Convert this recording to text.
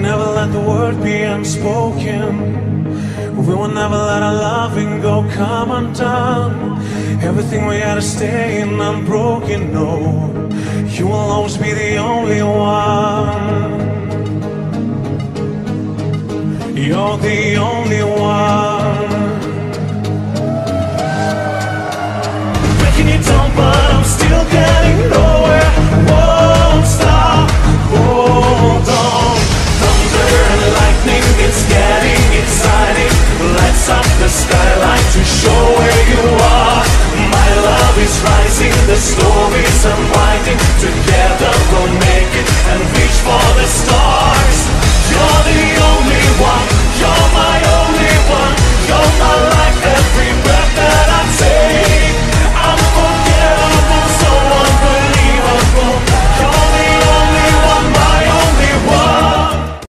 let the word be unspoken. We will never let our loving go come undone. Everything we had to stay in unbroken. No, you will always be the only one. You're the only one. Breaking it down, but I'm still someone.